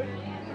Good.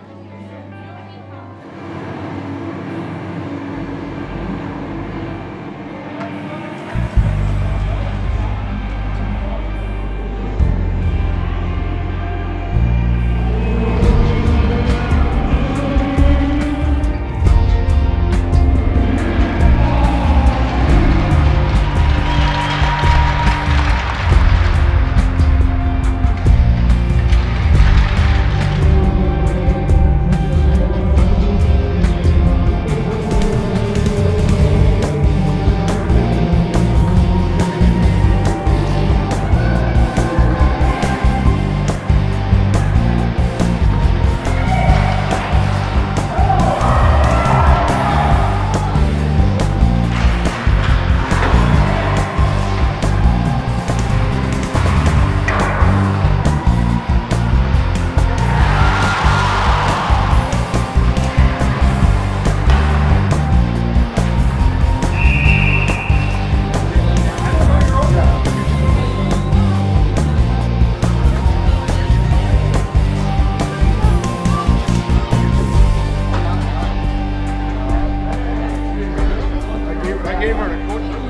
favorite, unfortunately.